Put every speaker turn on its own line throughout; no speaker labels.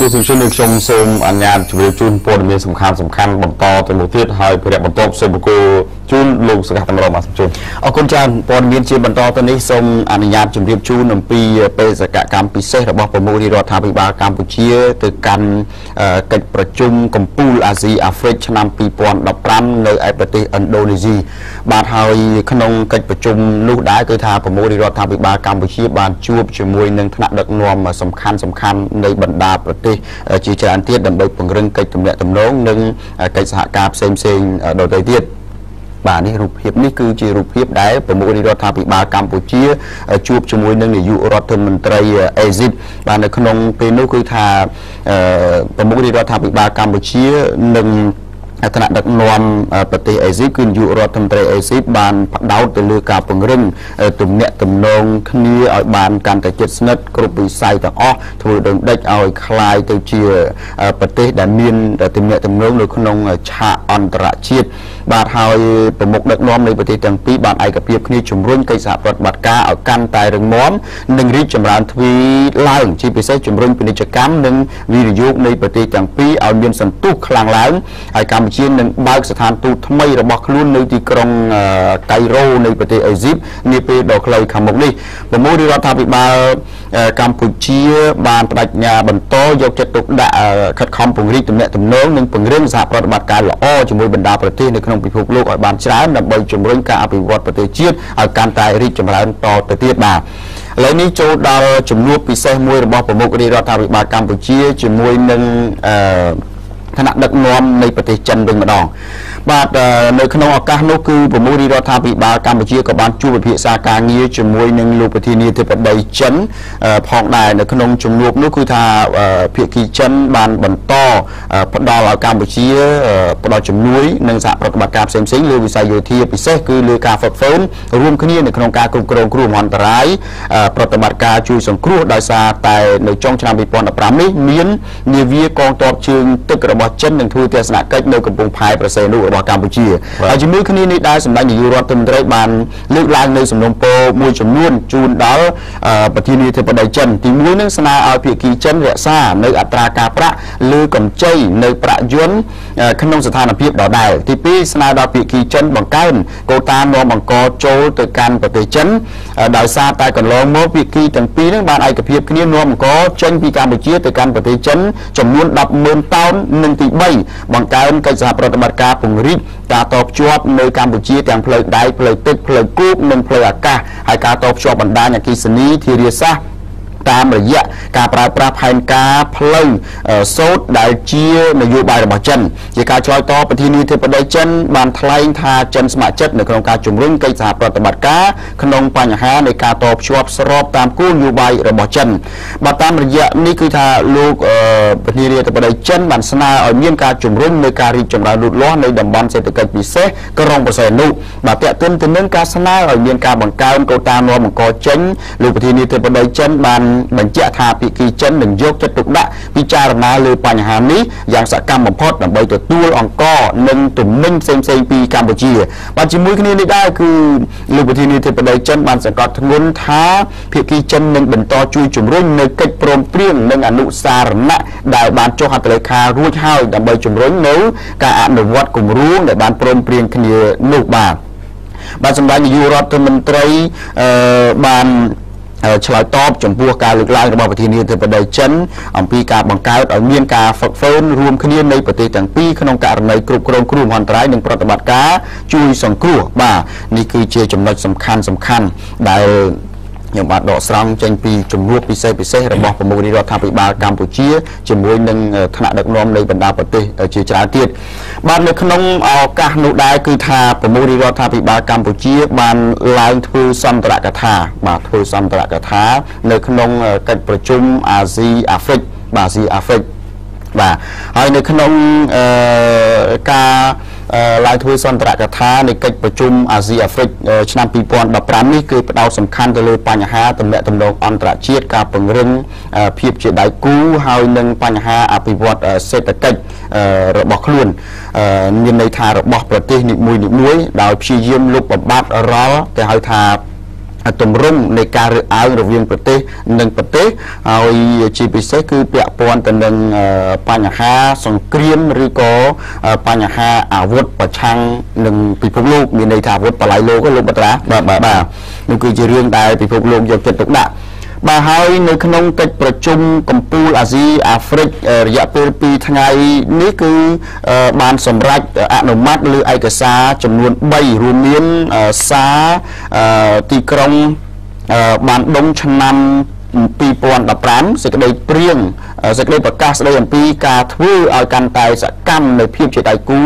ទស្សនិកជននៃខ្ញុំសូមអនុញ្ញាតជម្រាបជូនព័ត៌មានសំខាន់សំខាន់បន្តទៅមុខទៀតហើយព្រះបន្តសូមបកគោជូនលោកសកតម្រងបាទសូមជូន
អរគុណច្រើនព័ត៌មានជាបន្តទៅនេះសូមអនុញ្ញាតជម្រាបជូនអំពីបេសកកម្មពិសេសរបស់ប្រមុខរដ្ឋាភិបាលកម្ពុជាទៅកាន់កិច្ចប្រជុំកម្ពុជាអាស៊ីអាហ្វ្រិកឆ្នាំ2015នៅឯប្រទេសឥណ្ឌូនេស៊ីបាទហើយក្នុងកិច្ចប្រជុំនោះដែរគឺថាប្រមុខរដ្ឋាភិបាលកម្ពុជាបានជួបជាមួយនឹងថ្នាក់ដឹកនាំសំខាន់សំខាន់នៃបណ្ដាប្រទេសជាច្រើនទៀតដើម្បីពង្រឹងកិច្ចទំនាក់ទំនងនិងកិច្ចសហការផ្សេងផ្សេងដទៃទៀតបាទនេះរូបភាពនេះគឺជារូបភាពដែលប្រមុខរដ្ឋាភិបាលកម្ពុជាជួបជាមួយនឹងនាយករដ្ឋមន្ត្រីអេស៊ីបបាទនៅក្នុងពេលនោះគឺថាប្រមុខរដ្ឋាភិបាលកម្ពុជានឹង ថ្នាក់ដឹកនាំប្រទេសអេស៊ីគឺនាយករដ្ឋមន្ត្រីអេស៊ីបានផ្ដោតទៅលើការពង្រឹងទំនាក់ទំនងគ្នាឲ្យបានកាន់តែជិតស្និទ្ធគ្រប់វិស័យទាំងអស់ធ្វើដំណេចឲ្យคล้ายទៅជាប្រទេសដែលមានទំនាក់ទំនងនៅក្នុងឆាកអន្តរជាតិ បាទហើយប្រមុខដឹកនាំនៃប្រទេសទាំងពីរបានឯកភាពគ្នាជំរុញកិច្ចសហប្រតិបត្តិការឲ្យកាន់តែរឹងមាំនិងរីកចម្រើនទ្វីឡើងជាពិសេសជំរុញពាណិជ្ជកម្មនិងវិនិយោគនៃប្រទេសទាំងពីរឲ្យមានសន្ទុះខ្លាំងឡើងហើយកម្ពុជានឹងបើកស្ថានទូតថ្មីរបស់ខ្លួននៅទីក្រុងកៃរ៉ូនៃប្រទេសអេស៊ីបនាពេលដ៏ខ្លីខាងមុខនេះប្រមូលរដ្ឋាភិបាលកម្ពុជាបានបដិញ្ញាបន្តយកចិត្តទុកដាក់ខិតខំពង្រីកទំនាក់ទំនងនិងពង្រឹងសហប្រតិបត្តិការល្អជាមួយបណ្ដាប្រទេសនៅក្នុងពិភពលោកឲ្យបានច្រើនដើម្បីជំរុញការអភិវឌ្ឍប្រទេសជាតិឲ្យកាន់តែរីកចម្រើនតទៅទៀតបាទឥឡូវនេះចូលដល់ជំនួបពិសេសមួយរបស់ប្រមុខរាជរដ្ឋាភិបាលកម្ពុជាជាមួយនឹងអឺឋានៈដឹកនាំនៃប្រទេសចិនវិញម្ដង បាទនៅក្នុងឱកាសនោះគឺប្រមុខរដ្ឋាភិបាលកម្ពុជាក៏បានជួបពិភាក្សាការងារជាមួយនឹងលោកប្រធានាធិបតីចិនផងដែរនៅក្នុងជំនួបនោះគឺថាភាគីចិនបានបន្តផ្ដល់ឲ្យកម្ពុជាផ្ដល់ជំនួយនិងសហប្រតិបត្តិការផ្សេងៗលើវិស័យយោធាពិសេសគឺលើការហ្វឹកហ្វឺនរួមគ្នានៅក្នុងការគ្រប់គ្រងគ្រោះមហន្តរាយប្រតិបត្តិការជួយសង្គ្រោះដោយសារតែនៅចុងឆ្នាំ2015នេះមាននាវាកងទ័ពជើងទឹករបស់ចិននឹងធ្វើទស្សនកិច្ចនៅកំពង់ផែប្រសេនុរបស់កម្ពុជាហើយជាមួយគ្នានេះដែរសម្ដេចនាយករដ្ឋមន្ត្រីបានលើកឡើងនៅសំណុំពរមួយចំនួនជូនដល់ប្រធានាធិបតីចិនទី1នឹងស្នើឲ្យភាគីចិនរក្សានៅអត្រាការប្រាក់លើកម្ចីនៅប្រាក់យន្តក្នុងស្ថានភាពដដែលទី2ស្នើដល់ភាគីចិនបង្កើនកូតានាំបង្កចូលទៅកាន់ប្រទេសចិនដោយសារតែកន្លងមកភាគីទាំងពីរនឹងបានឯកភាពគ្នានាំបង្កចេញពីកម្ពុជាទៅកាន់ប្រទេសចិនចំនួន100,000តោននិងទី3បង្កើនកិច្ចសហប្រតិបត្តិការពង្រីកការតភ្ជាប់នៅកម្ពុជាទាំងផ្លូវដែកផ្លូវទឹកផ្លូវគោកនិងផ្លូវអាកាសហើយការតភ្ជាប់បណ្ដាញអគ្គិសនីធារាសាស្ត្រ តាមរយៈការប្រើប្រាស់ផែនការផ្លូវសូត្រដែលជានយោបាយរបស់ចិនជាការឆ្លើយតបប្រធានាធិបតីចិនបានថ្លែងថាចិនស្ម័គ្រចិត្តនៅក្នុងការជំរុញកិច្ចសហប្រតិបត្តិការក្នុងបញ្ហានៃការតភ្ជាប់ស្របតាមគោលនយោបាយរបស់ចិនបាទតាមរយៈនេះគឺថាលោកប្រធានាធិបតីចិនបានស្នើឲ្យមានការជំរុញនៅការរីកចម្រើនលូតលាស់នៃតំបន់សេដ្ឋកិច្ចពិសេសក្រុងបរសៃនុបាទតេតិនទៅនឹងការស្នើឲ្យមានការបង្កើនកូតានាំបង្កចេញលោកប្រធានាធិបតីចិនបានបញ្ជាក់ថាភាគីចិននឹងយកចិត្តទុកដាក់ពិចារណាលើបញ្ហានេះយ៉ាងសកម្មបំផុតដើម្បីទទួលអង្គនិងទំនិញផ្សេងៗពីកម្ពុជាបាទជាមួយគ្នានេះដែរគឺលោកប្រធានាធិបតីចិនបានសង្កត់ធ្ងន់ថាភាគីចិននឹងបន្តជួយជំរុញនៅកិច្ចព្រមព្រៀងនិងអនុសារណៈដែលបានចុះហត្ថលេខារួចហើយដើម្បីជំរុញនៅការអនុវត្តគម្រោងដែលបានព្រមព្រៀងគ្នានោះបាទបាទសម្ដេចនាយករដ្ឋមន្ត្រីអឺបាន ឆ្លើយតបចំពោះការលើកឡើងរបស់ប្រធានាធិបតីចិនអំពីការបង្កើតឲ្យមានការហ្វឹកហ្វឺនរួមគ្នានៃប្រទេសទាំងពីរក្នុងករណីគ្រប់គ្រងគ្រោះមហន្តរាយនិងប្រតិបត្តិការជួយសង្គ្រោះបាទនេះគឺជាចំណុចសំខាន់សំខាន់ដែល ខ្ញុំបាទដកស្រង់ចេញពីជំនួបពិសេសពិសេសរបស់ប្រមុខរដ្ឋាភិបាលកម្ពុជាជាមួយនឹងថ្នាក់ដឹកនាំនៃបណ្ដាប្រទេសជាច្រើនទៀតបាទនៅក្នុងឱកាសនោះដែរគឺថាប្រមុខរដ្ឋាភិបាលកម្ពុជា បានឡើងធ្វើសន្ទរកថា បាទធ្វើសន្ទរកថា នៅក្នុងកិច្ចប្រជុំអាស៊ីអាហ្វ្រិកបាទអាស៊ីអាហ្វ្រិកបាទហើយនៅក្នុងការ ឡើងធ្វើសន្ទរកថានៃកិច្ចប្រជុំអាស៊ីអាហ្វ្រិកឆ្នាំ2015នេះគឺផ្ដោតសំខាន់ទៅលើបញ្ហាទំនាក់ទំនងអន្តរជាតិការពង្រឹងភាពជាដៃគូហើយនិងបញ្ហាអភិវឌ្ឍសេដ្ឋកិច្ចរបស់ខ្លួនមានន័យថារបស់ប្រទេសនីមួយៗដោយព្យាយាមលុបបំបាត់រាល់គេហៅថា ទម្រង់នៃការរើសអើងរវាងប្រទេសនិងប្រទេសហើយជាពិសេសគឺពាក់ព័ន្ធទៅនឹងអឺបញ្ហាសង្គ្រាមឬក៏អឺបញ្ហាអាវុធប្រឆាំងនឹងពិភពលោកមានន័យថាអាវុធបល័យលោកលោកបត្រា
បាទបាទ
បាទនោះគឺជារឿងដែលពិភពលោកយកចិត្តទុកដាក់ បាទហើយនៅក្នុងកិច្ចប្រជុំកម្ពុជាអាស៊ីអាហ្វ្រិកអឺរយៈពេល2ថ្ងៃនេះគឺអឺបានសម្រេចអនុម័តលើឯកសារចំនួន3រួមមានអឺសារអឺទីក្រុងអឺបានដុងឆ្នាំ2015សេចក្តីព្រៀងអឺ សេចក្តីប្រកាសស្តីអំពីការធ្វើឲ្យកាន់តែសកម្មនៅភាពជាដៃគូ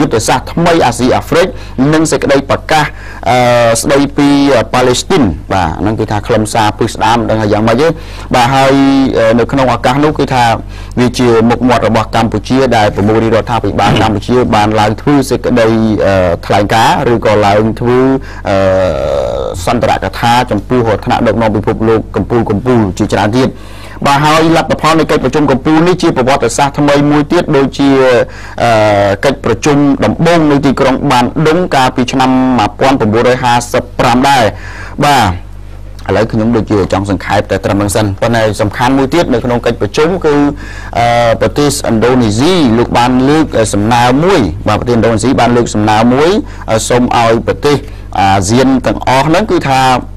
យុទ្ធសាស្ត្រថ្មីអាស៊ីអាហ្វ្រិកនិងសេចក្តីប្រកាសអឺស្តីពីប៉ាឡេស្ទីនបាទហ្នឹងគឺថាខ្លឹមសារពឹស្ដាមមិនដឹងថាយ៉ាងម៉េចទេបាទហើយអឺនៅក្នុងឱកាសនោះគឺថាវាជាមុខមាត់របស់កម្ពុជាដែលប្រមូលរដ្ឋាភិបាលកម្ពុជាបានឡើងធ្វើសេចក្តីអឺថ្លែងការណ៍ឬក៏ឡើងធ្វើអឺសន្ទរកថាចំពោះថ្នាក់ដឹកនាំពិភពលោកកម្ពុជាកម្ពុជាជាច្រើនទៀត បាទហើយលទ្ធផលនៃកិច្ចប្រជុំកម្ពុជានេះជាប្រវត្តិសាស្ត្រថ្មីមួយទៀតដូចជាអឺកិច្ចប្រជុំដំបូងនៅទីក្រុងបានដុងកាលពីឆ្នាំ1955ដែរបាទឥឡូវខ្ញុំដូចជាចង់សង្ខេបតែត្រឹមនឹងសិនប៉ុន្តែសំខាន់មួយទៀតនៅក្នុងកិច្ចប្រជុំគឺអឺប្រទេសឥណ្ឌូនេស៊ីលោកបានលើកសំណើមួយបាទប្រទេសឥណ្ឌូនេស៊ីបានលើកសំណើមួយសូមឲ្យប្រទេសអាស៊ានទាំងអស់ហ្នឹងគឺថាអឺ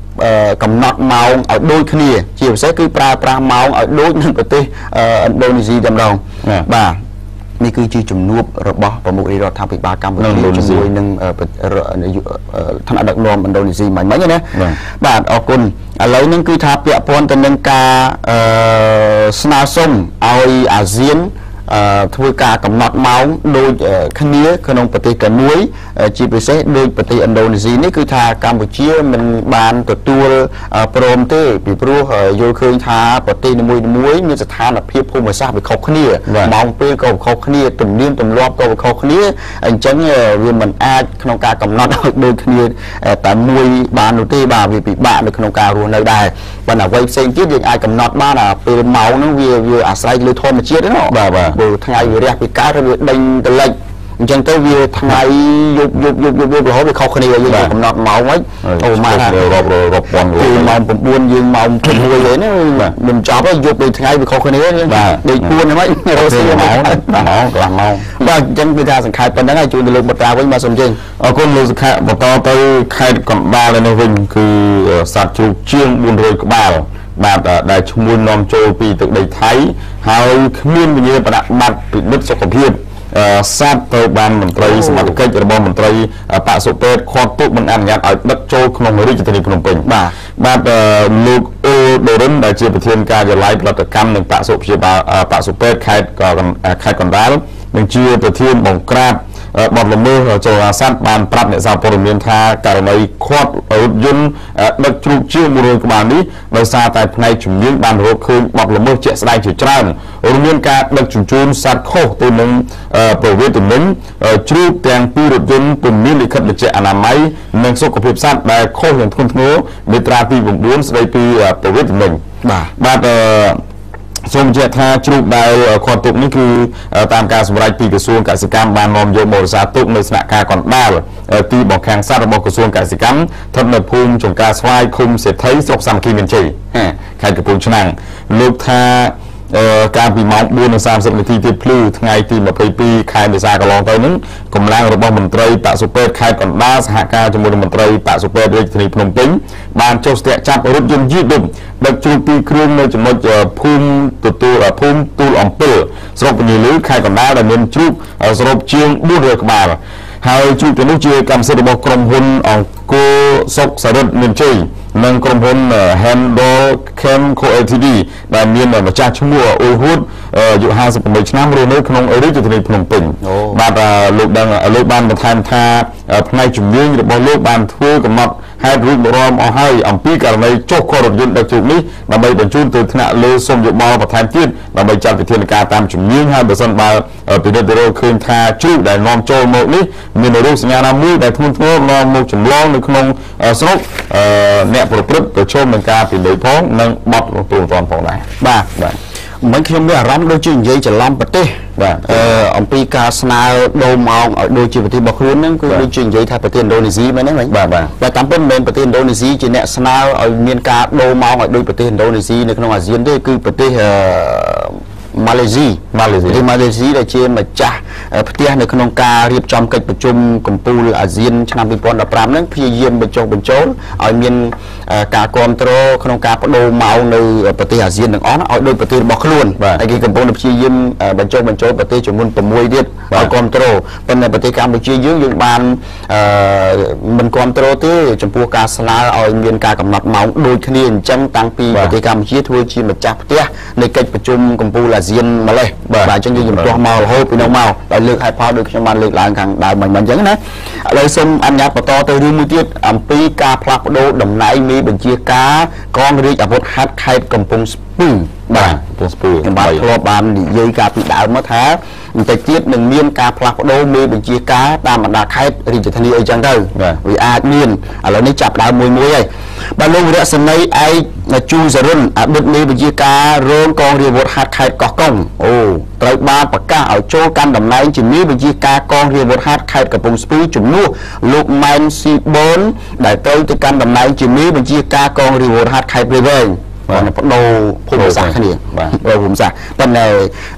កំណត់ម៉ោងឲ្យដូចគ្នា ជាពិសេសគឺប្រើប្រាស់ម៉ោងឲ្យដូចនឹងប្រទេសអឺឥណ្ឌូនេស៊ីតែម្ដង
បាទ
បាទនេះគឺជាជំនួបរបស់ប្រមុខរាជរដ្ឋាភិបាលកម្ពុជា
នៅឥណ្ឌូនេស៊ី
ជាមួយនឹងអឺប្ររនាយកអឺថ្នាក់ដឹកនាំឥណ្ឌូនេស៊ីមិញមិញណា
បាទ
បាទអរគុណឥឡូវហ្នឹងគឺថាពាក់ព័ន្ធទៅនឹងការអឺស្នើសុំឲ្យអាស៊ានអឺ ធ្វើការកំណត់ម៉ោងដូចអឺគ្នាក្នុងប្រទេសតែមួយអឺជាពិសេសដូចប្រទេសឥណ្ឌូនេស៊ីនេះគឺថាកម្ពុជាមិនបានទទួលអឺព្រមទេពីព្រោះអឺយល់ឃើញថាប្រទេសនីមួយៗមានស្ថានភាពភូមិសាស្ត្រវាខុសគ្នា
បាទ
ម៉ោងពេលក៏ខុសគ្នាទំនៀមទម្លាប់ក៏ខុសគ្នាអញ្ចឹងអឺវាមិនអាចក្នុងការកំណត់ឲ្យដូចគ្នាអឺតែមួយបាននោះទេបាទវាពិបាកនៅក្នុងការរស់នៅដែរប៉ុន្តែអ្វីផ្សេងទៀតយើងអាចកំណត់បានអាពេលម៉ោងហ្នឹងវាវាអាស្រ័យលើធម្មជាតិទេណា
បាទបាទ
បើថ្ងៃវារះពីកើតឬវាដេញទៅលិចអញ្ចឹងទៅវាថ្ងៃយប់យប់យប់យប់យប់រហូតវាខុសគ្នាយើង
បាទ
កំណត់ម៉ោងវិញអូម៉ា
រាប់រាប់រាប់ពាន់
គឺម៉ោង9យើងម៉ោង6ទេណាមិនចប់ទេយប់ដូចថ្ងៃវាខុសគ្នា
បាទ
ដូចពួនហ្នឹងហើយរស់
សៀ
ស៊ី
ម៉ោ
ម៉ោ
ង
ង
ម៉ោងកន្លះម៉ោង
បាទអញ្ចឹងគឺថាសង្ខេបប៉ុណ្ណឹងហើយជួយទៅលោកបត្រាវិញបាទសូមជើញ
អរគុណលោកសុខៈបន្តទៅខេត្តកណ្ដាលឯនេះវិញគឺសត្វជ្រូកជាង400ក្បាល បាទដែលឈ្មោះនាំចូលពីទឹកដីថៃហើយគ្មានវិញ្ញាបនបត្រពិនិត្យសុខភាពអឺសត្វទៅបានមន្ត្រីសមត្ថកិច្ចរបស់មន្ត្រីបកសុពេទ្យខាត់ទុកមិនអនុញ្ញាតឲ្យដឹកចូលក្នុងរាជធានីភ្នំពេញ
បាទ
បាទអឺលោកអ៊ុលដូរិនដែលជាប្រធានការិយាល័យផលិតកម្មនិងបកសុព្យាបាលអឺបកសុពេទ្យខេត្តកខេត្តកណ្ដាលនិងជាប្រធានបង្ក្រាបអឺ បទល្មើសចូលអាសត្វបានប្រាប់អ្នកសារព័ត៌មានថាករណីខាត់រថយន្តអឺដឹកជ្រូកជាង100ក្បាលនេះដោយសារតែផ្នែកជំនាញបានរកឃើញបទល្មើសជាក់ស្ដែងជាច្រើនរួមមានការដឹកជញ្ជូនសត្វខុសទៅនឹងអឺប្រវេទមិញអឺជ្រូកទាំងពីររថយន្តពុំមានលិខិតបញ្ជាក់អនាម័យនិងសុខភាពសត្វដែលខុសយ៉ាងធ្ងន់ធ្ងរមេត្រាទី9ស្ដីពីអឺប្រវេទមិញ
បាទ
បាទអឺ សូមបញ្ជាក់ថាជ្រូកដែលខាត់ទុកនេះគឺតាមការសម្រេចពីក្រសួងកសិកម្មបាននាំយកមករក្សាទុកនៅស្នាក់ការកណ្ដាលទីបង្ខាំងសត្វរបស់ក្រសួងកសិកម្មស្ថិតនៅភូមិចំការស្វាយឃុំសេដ្ឋីស្រុកសាមគ្គីមានជ័យខេត្តកំពង់ឆ្នាំងលោកថាអឺ កាលពីម៉ោង4:30នាទីទៀតភ្លឺថ្ងៃទី22ខែមេសាកន្លងទៅហ្នឹងកម្លាំងរបស់មន្ត្រីបកសុពេទ្យខេត្តកណ្ដាលសហការជាមួយនឹងមន្ត្រីបកសុពេទ្យរាជធានីភ្នំពេញបានចុះស្ទាក់ចាប់រថយន្តយីដុំដឹកជ្រូកពីរគ្រឿងនៅចំណុចអឺភូមិទទួលអឺភូមិទូលអំពិលស្រុកពញាលឺខេត្តកណ្ដាលដែលមានជ្រូកអឺសរុបជាង400ក្បាល ហើយជ្រូកទាំងនោះជាកម្មសិទ្ធិរបស់ក្រុមហ៊ុនអង្គរសុកសរិទ្ធមានជ័យនិងក្រុមហ៊ុន Handle Chemco Ltd ដែលមានម្ចាស់ឈ្មោះអ៊ុយហ៊ូតអឺអាយុ58ឆ្នាំរស់នៅក្នុងរាជធានីភ្នំពេញ
អូ
បាទអឺលោកដឹងលោកបានបន្ថែមថាអឺផ្នែកជំនាញរបស់លោកបានធ្វើកំណត់ ហេតុរួចមករំអស់ហើយអំពីករណីចុះខរថយន្តដឹកជោគនេះដើម្បីបញ្ជូនទៅថ្នាក់លើសុំយោបល់បន្ថែមទៀតដើម្បីចាត់វិធានការតាមជំនាញហើយបើសិនបើអឺពិនិត្យទៅរកឃើញថាជ្រូកដែលនាំចូលមកនេះមានរោគសញ្ញាណាមួយដែលធ្ងន់ធ្ងរនាំមកចម្លងនៅក្នុងអឺស្រុកអឺអ្នកប្រព្រឹត្តប្រឈមនឹងការពិន័យផងនិងបទរំទោនរំផងដែរ
បាទ
បាទ
មិនខ្ញុំមានអារម្មណ៍ដូចជានិយាយច្រឡំប្រទេស
បាទ
អឺអំពីការស្នើដូរម៉ោងឲ្យដូចជាប្រទេសរបស់ខ្លួនហ្នឹងគឺ
បាទ
ដូចជានិយាយថាប្រទេសឥណ្ឌូនេស៊ីមែនទេមែន
បាទបាទ
តែតាមពិតមិនមែនប្រទេសឥណ្ឌូនេស៊ីជាអ្នកស្នើឲ្យមានការដូរម៉ោងឲ្យដូចប្រទេសឥណ្ឌូនេស៊ីនៅក្នុងអាស៊ានទេគឺប្រទេសអឺ ម៉ាឡេស៊ី
ម៉ាឡេស៊ី
ប្រទេសម៉ាឡេស៊ីដែលជាម្ចាស់អឺផ្ទះនៅក្នុងការរៀបចំកិច្ចប្រជុំកម្ពុជាអាស៊ានឆ្នាំ2015ហ្នឹងព្យាយាមបញ្ចុះបញ្ចូលឲ្យមានអឺការគ្រប់គ្រងក្នុងការបដូរម៉ោងនៅប្រទេសអាស៊ានទាំងអស់ហ្នឹងឲ្យដូចប្រទេសរបស់ខ្លួន
បាទ
ហើយគេកំពុងតែព្យាយាមអឺបញ្ចុះបញ្ចូលប្រទេសចំនួន6ទៀត
បាទ
ឲ្យគ្រប់គ្រងប៉ុន្តែប្រទេសកម្ពុជាយើងយើងបានអឺមិនគ្រប់គ្រងទេចំពោះការស្នើឲ្យមានការកំណត់ម៉ោងដូចគ្នាអញ្ចឹងតាំងពី
បាទ
ប្រទេសកម្ពុជាធ្វើជាម្ចាស់ផ្ទះនៃកិច្ចប្រជុំកម្ពុជាអាស៊ានម្លេះ
បាទ
បាទអញ្ចឹងយើងជំទាស់មករហូតពីនោះមកដោយលើកហេតុផលដូចខ្ញុំបានលើកឡើងខាងដើមមិញមិញអញ្ចឹងណាឥឡូវសូមអនុញ្ញាតបន្តទៅរឿងមួយទៀតអំពីការផ្លាស់ប្ដូរតំណែងមេបញ្ជាការកងរាជអាវុធហត្ថខេត្តកំពង់ស្ពឺ
បាទពងស្ពឺ
ខ្ញុំបាទធ្លាប់បាននិយាយកាលពីដើមមកថាបន្តិចទៀតនឹងមានការផ្លាស់ប្ដូរមេបញ្ជាការតាមបណ្ដាខេត្តរាជធានីអីចឹងទៅ
បាទ
វាអាចមានឥឡូវនេះចាប់ដើមមួយមួយហើយ បាទលោកវិរៈសេនីឯកជូសរុនអតីតមេបញ្ជាការរងកងរាជអាវុធហត្ថខេត្តកោះកុងអូត្រូវបានប្រកាសឲ្យចូលកាន់តំណែងជាមេបញ្ជាការកងរាជអាវុធហត្ថខេត្តកំពង់ស្ពឺជំនួសលោកម៉ែនស៊ីបូនដែលត្រូវទៅកាន់តំណែងជាមេបញ្ជាការកងរាជអាវុធហត្ថខេត្តព្រៃវែង
បាទ
គាត់បដូរភូមិសាស្ត្រគ្នា
បាទ
បាទភូមិសាស្ត្រប៉ុន្តែ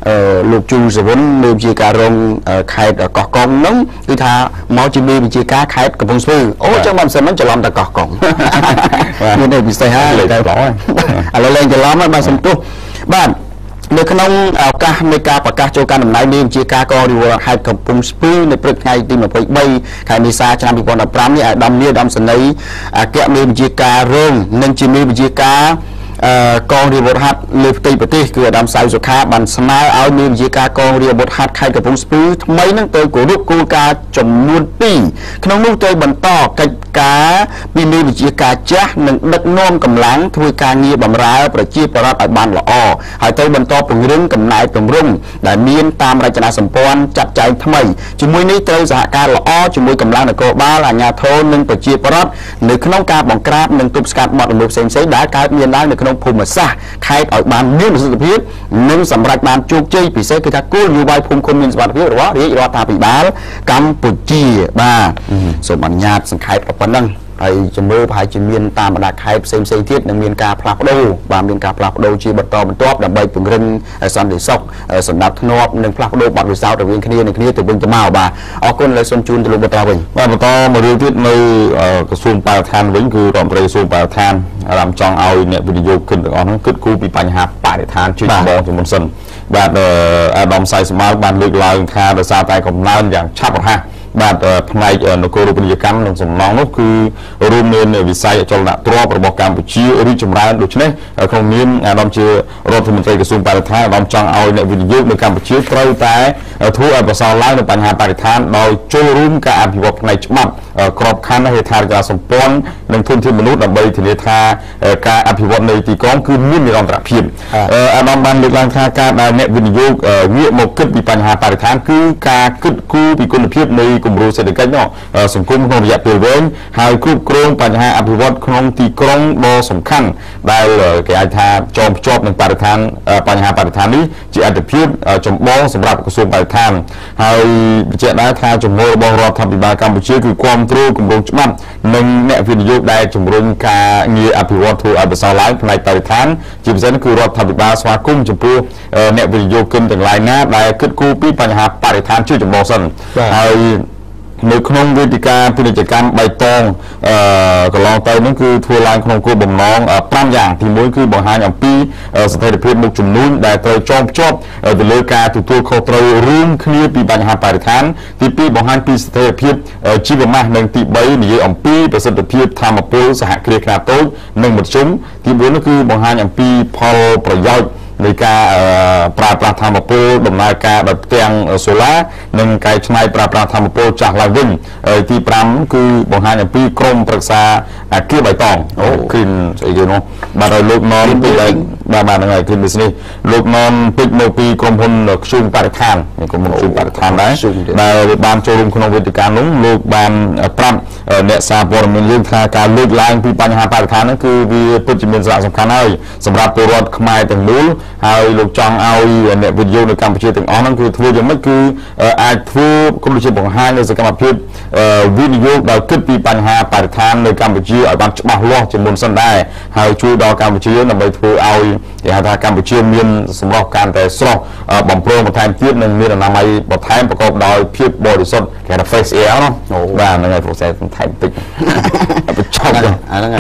អឺលោកជូសវុនមេបញ្ជាការរងអឺខេត្តកោះកុងហ្នឹងគឺថាមកជាមេបញ្ជាការខេត្តកំពង់ស្ពឺអូ
បាទ
ចឹងមិនសិនមិនច្រឡំតែកោះកុង
បាទ
មានតែពិសេសហើយ
លេខ
តែ
ច្រឡំហើយ
ឥឡូវលែងច្រឡំហើយបាទសំទោសបាទនៅក្នុងឱកាសនៃការប្រកាសចូលកាន់តំណែងមេបញ្ជាការកងរាជអាវុធហត្ថកំពង់ស្ពឺនៅព្រឹកថ្ងៃទី23ខែមេសាឆ្នាំ2015នេះអាដាមនីអាដាមសនីអគ្គមេបញ្ជាការរងនិងជាមេបញ្ជាការអឺ កងរាជអាវុធហត្ថលើផ្ទៃប្រទេសគឺអាដាមសៅសុខាបានស្នើឲ្យមានវិជាការកងរាជអាវុធហត្ថខេត្តកំពង់ស្ពឺថ្មីនឹងទៅគោរពគោលការណ៍ចំនួន2ក្នុងនោះត្រូវបន្តកិច្ច ការពីមានវិជាការចាស់និងដឹកនាំកម្លាំងធ្វើការងារបម្រើប្រជាពលរដ្ឋឲ្យបានល្អហើយទៅបន្តពង្រឹងកំណែទម្រង់ដែលមានតាមរចនាសម្ព័ន្ធចាត់ចែងថ្មីជាមួយនេះត្រូវសហការល្អជាមួយកម្លាំងនគរបាលអាជ្ញាធរនិងប្រជាពលរដ្ឋនៅក្នុងការបង្ក្រាបនិងទប់ស្កាត់បទល្មើសផ្សេងៗដែលកើតមានឡើងនៅក្នុងភូមិសាស្ត្រខេត្តឲ្យបានមានប្រសិទ្ធភាពនិងសម្រេចបានជោគជ័យពិសេសគឺថាគោលនយោបាយភូមិឃុំមានសុវត្ថិភាពរបស់រាជរដ្ឋាភិបាលកម្ពុជាបាទសូមអនុញ្ញាតសង្ខេបតែប៉ុណ្ណឹងហើយជំរឿប្រហែលជាមានតាមបណ្ដាខេត្តផ្សេងផ្សេងៗទៀតនឹងមានការផ្លាស់ប្ដូរបាទមានការផ្លាស់ប្ដូរជាបន្តបន្ទាប់ដើម្បីពង្រឹងសន្តិសុខសម្រាប់ធ្នាប់និងផ្លាស់ប្ដូរបទពិសោធន៍រវាងគ្នានឹងគ្នាទៅវិញទៅមកបាទអរគុណលើសូមជូនទៅលោកបត្រាវិញ
បាទបន្តមករឿងទៀតនៅអឺក្រសួងបរិស្ថានវិញគឺរដ្ឋមន្ត្រីក្រសួងបរិស្ថានអារម្មណ៍ចង់ឲ្យអ្នកវិនិយោគិនទាំងអស់ហ្នឹងគិតគូរពីបញ្ហាបរិស្ថានជួយ
បាទ
ចម្បងជាមុនសិនបាទអឺអាដាមសៃស្មាលបានលើកឡើងថាដោយសារតែកំណើនយ៉ាងឆាប់រហ័ស បាទអឺផ្នែកអឺនគររូបនីយកម្មនិងសំណង់នោះគឺរួមមានវិស័យអចលនទ្រព្យរបស់កម្ពុជារីកចម្រើនដូច្នេះអឺក្នុងនាមអាដាមជារដ្ឋមន្ត្រីក្រសួងបរិស្ថានអាដាមចង់ឲ្យអ្នកវិនិយោគនៅកម្ពុជាត្រូវតែអឺ ធ្វើឲ្យប្រសើរឡើងនៅបញ្ហាបរិស្ថានដោយចូលរួមការអភិវឌ្ឍផ្នែកច្បាប់អឺក្របខ័ណ្ឌហេដ្ឋារចនាសម្ព័ន្ធនិងធនធានមនុស្សដើម្បីធានាថាអឺការអភិវឌ្ឍនៃទីក្រុងគឺមាននិរន្តរភាព
បាទ
អឺអាដាមបានលើកឡើងថាការដែលអ្នកវិនិយោគអឺងាកមកគិតពីបញ្ហាបរិស្ថានគឺការគិតគូរពីគុណភាពនៃគម្រោងសេដ្ឋកិច្ចនោះអឺសង្គមក្នុងរយៈពេលវែងហើយគ្រប់គ្រងបញ្ហាអភិវឌ្ឍក្នុងទីក្រុងដ៏សំខាន់ដែលអឺគេអាចថាចងភ្ជាប់នឹងបរិស្ថានអឺបញ្ហាបរិស្ថាននេះជាអត្ថភាពអឺចម្បងសម្រាប់ក្រសួងបរិស្ថានហើយបញ្ជាក់ដែរថាជំនួយរបស់រដ្ឋាភិបាលកម្ពុជាគឺគ្រប់គ្រងគម្រោងច្បាប់និងអ្នកវិនិយោគដែលជំរុញការងារអភិវឌ្ឍធ្វើឲ្យប្រសើរឡើងផ្នែកបរិស្ថានជាពិសេសគឺរដ្ឋាភិបាលស្វាគមន៍ចំពោះអឺអ្នកវិនិយោគិនទាំងឡាយណាដែលគិតគូរពីបញ្ហាបរិស្ថានជាចម្បងសិន
បាទ
ហើយ នៅក្នុងវេទិកាពាណិជ្ជកម្មបៃតងអឺកន្លងទៅនោះគឺធ្វើឡើងក្នុងគោលបំណងអឺ5យ៉ាងទី1គឺបង្ហាញអំពីអឺស្ថិរភាពមុខជំនួញដែលត្រូវចងភ្ជាប់អឺទៅលើការទទួលខុសត្រូវរួមគ្នាពីបញ្ហាបរិស្ថានទី2បង្ហាញពីស្ថិរភាពអឺជីវមាសនិងទី3និយាយអំពីប្រសិទ្ធភាពធម្មពលសហគ្រាសខ្នាតតូចនិងមធ្យមទី4នោះគឺបង្ហាញអំពីផលប្រយោជន៍ នៃការអឺប្រើប្រាស់ធម្មពលដំណើរការដោយផ្ទាំងសូឡានិងកែច្នៃប្រើប្រាស់ធម្មពលចាស់ឡើងវិញហើយទី5គឺបង្ហាញអំពីក្រមប្រឹក្សាអាគារបៃតងអូ Green ស្អីគេនោះបាទហើយលោកនន
Green
ពីដែល
Building
បាទបាទហ្នឹងហើយ Green Business លោកននពេចមកពីក្រុមហ៊ុនខ្ជុំបរិស្ថានមានក្រុមហ៊ុនខ្ជុំបរិស្ថានដែរ
ខ្ជុំទៀត
ដែលបានចូលរួមក្នុងវេទិកានោះលោកបានប្រាប់អ្នកសារព័ត៌មានយើងថាការលើកឡើងពីបញ្ហាបរិស្ថានហ្នឹងគឺវាពិតជាមានសារៈសំខាន់ហើយសម្រាប់ពលរដ្ឋខ្មែរទាំងមូលហើយលោកចង់ឲ្យអ្នកវិទ្យុនៅកម្ពុជាទាំងអស់ហ្នឹងគឺធ្វើយ៉ាងម៉េចគឺអាចធ្វើគុណជាបង្ហាញនៅសកម្មភាពវិនិយោគដែលគិតពីបញ្ហាបរិស្ថាននៅកម្ពុជាឲ្យបានច្បាស់លាស់ជាមុនសិនដែរហើយជួយដល់កម្ពុជាដើម្បីធ្វើឲ្យគេហៅថាកម្ពុជាមានសម្រស់កាន់តែស្រស់បំប្រងបន្ថែមទៀតនិងមានអនាម័យបន្ថែមប្រកបដោយភាពបរិសុទ្ធគេថា fresh air ណាបាទហ្នឹងហើយ process បន្ថែមតិច
បញ្ចប់អាហ្នឹង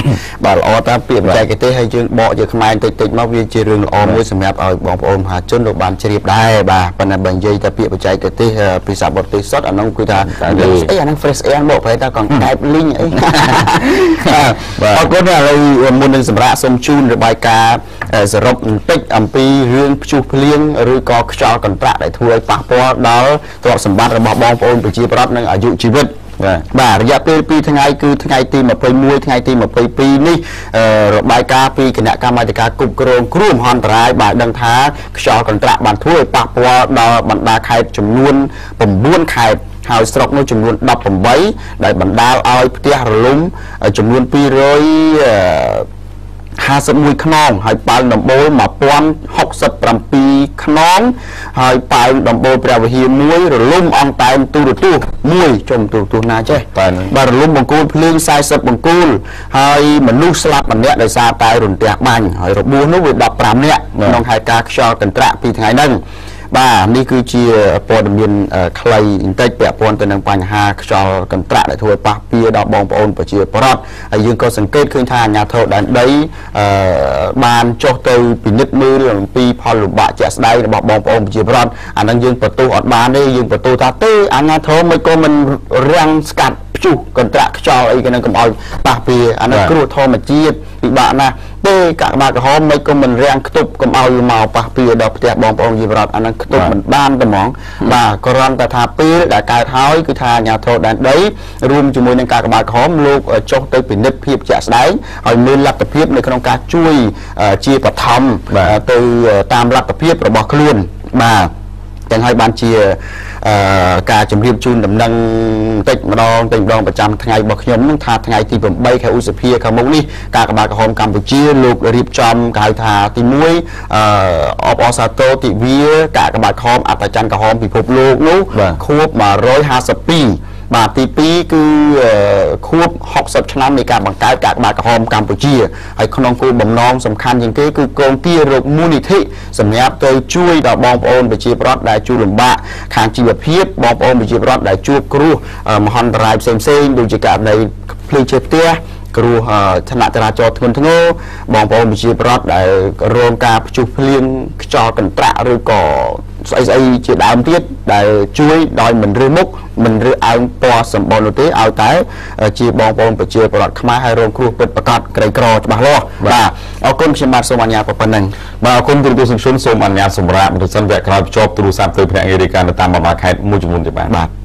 បាទល្អតាពាក្យបច្ចេកទេសហើយយើងបកជាខ្មែរតិចតិចមកវាជារឿងល្អមួយសម្រាប់ឲ្យបងប្អូនមហាជនលោកបានជ្រាបដែរបាទប៉ុន្តែបើនិយាយតែពាក្យបច្ចេកទេសភាសាបរទេសសុទ្ធអាហ្នឹងគឺថាអីអាហ្នឹង fresh air មកប្រហែលថាកង្កែបលីងអីអរគុណឥឡូវមុននឹងសម្រាប់សូមជូនរបាយការណ៍សរុបបន្តិចអំពីរឿងព្យុះភ្លៀងឬក៏ខ្យល់កន្ត្រាក់ដែលធ្វើឲ្យប៉ះពាល់ដល់ទ្រព្យសម្បត្តិរបស់បងប្អូនប្រជាពលរដ្ឋនិងអាយុជីវិត បាទរយៈពេល2ថ្ងៃគឺថ្ងៃទី21ថ្ងៃទី22នេះរបាយការណ៍ពីគណៈកម្មាធិការគ្រប់គ្រងគ្រោះមហន្តរាយបាទដឹងថាខ្យល់កន្ត្រាក់បានធ្វើឲ្យប៉ះពាល់ដល់បណ្ដាខេត្តចំនួន9ខេត្តហើយស្រុកនោះចំនួន18ដែលបណ្ដាលឲ្យផ្ទះរលំចំនួន200 51ខ្នងហើយប៉ោងដំបូល1067ខ្នងហើយប៉ោងដំបូលព្រះវិហារមួយរលំអង្តែនទូរទស្សន៍មួយចុំទូរទស្សន៍ណាចេះបាទរលំបង្គោលភ្លើង40បង្គោលហើយមនុស្សស្លាប់ម្នាក់ដោយសារតែរន្ទះបាញ់ហើយរបួសនោះវា15នាក់ក្នុងហេតុការណ៍ខ្យល់កន្ត្រាក់ពីថ្ងៃហ្នឹង បាទនេះគឺជាព័ត៌មានខ្លីបន្តិចពាក់ព័ន្ធទៅនឹងបញ្ហាខ្យល់កន្ត្រាក់ដែលធ្វើឲ្យប៉ះពាល់ដល់បងប្អូនប្រជាពលរដ្ឋហើយយើងក៏សង្កេតឃើញថាអាជ្ញាធរដែនដីបានចុះទៅពិនិត្យមើលអំពីផលលំបាកជាក់ស្ដែងរបស់បងប្អូនប្រជាពលរដ្ឋអានឹងយើងបន្ទោសអត់បានទេយើងបន្ទោសថាទេអាជ្ញាធរមិនក៏មិនរាំងស្កាត់ព្យុះកន្ត្រាក់ខ្យល់អីគេនឹងកុំឲ្យប៉ះពាល់អានឹងគ្រោះធម្មជាតិពិបាកណាស់ ទេកាកបាទក្រហមមិនក៏មិនរាំងខ្ទប់កុំឲ្យមកប៉ះពាល់ដល់ផ្ទះបងប្អូនជីវរដ្ឋអានឹងខ្ទប់មិនបានទេហ្មងបាទគ្រាន់តែថាពេលដែលកើតហើយគឺថាអាញាធរដែនដីរួមជាមួយនឹងកាកបាទក្រហមលោកចុះទៅពិនិត្យភាពជាក់ស្ដែងឲ្យមានលទ្ធភាពនៅក្នុងការជួយជាបឋមទៅតាមលទ្ធភាពរបស់ខ្លួនបាទទាំងហើយបានជា ការជម្រាបជូនដំណឹងបន្តិចម្ដងតែម្ដងប្រចាំថ្ងៃរបស់ខ្ញុំនឹងថាថ្ងៃទី8ខែឧសភាខាងមុខនេះការកបាក្រហមកម្ពុជាលោករៀបចំគេហៅថាទី1អបអសាទរទិវាការកបាក្រហមអត្តច័ន្ទក្រហមពិភពលោកនោះខួប152 បាទទី2គឺខួប60ឆ្នាំនៃការបង្កើតកាកបាទក្រហមកម្ពុជាហើយក្នុងគោលបំណងសំខាន់ជាងគេគឺកងទារោគមូលនិធិសម្រាប់ទៅជួយដល់បងប្អូនប្រជាពលរដ្ឋដែលជួបលំបាកខាងជីវភាពបងប្អូនប្រជាពលរដ្ឋដែលជួបគ្រោះមហន្តរាយផ្សេងៗដូចជាករណីភ្លើងជើផ្ទះគ្រោះថ្នាក់ចរាចរណ៍ធ្ងន់ធ្ងរបងប្អូនប្រជាពលរដ្ឋដែលរងការព្យុះភ្លៀងខ្យល់កន្ត្រាក់ឬក៏ ស្អីស្អីជាដើមទៀតដែលជួយដោយមិនរើសមុខមិនរើសអើងពណ៌សម្បុរនោះទេឲ្យតែ ជាបងប្អូនប្រជាពលរដ្ឋខ្មែរហើយរងគ្រោះពិតប្រាកដក្រីក្រច្បាស់លាស់បាទអរគុណខ្ញុំបាទសូមអញ្ញាតប៉ុណ្ណឹង
បាទអរគុណទូរទស្សន៍ជនសូមអញ្ញាតសម្រាប់បន្តិចសិនវគ្គក្រោយភ្ជាប់ទូរស័ព្ទទៅភ្នាក់ងាររាយការណ៍នៅតាមបណ្ដាខេត្តមួយចំនួនទៀតបាទ
បាទ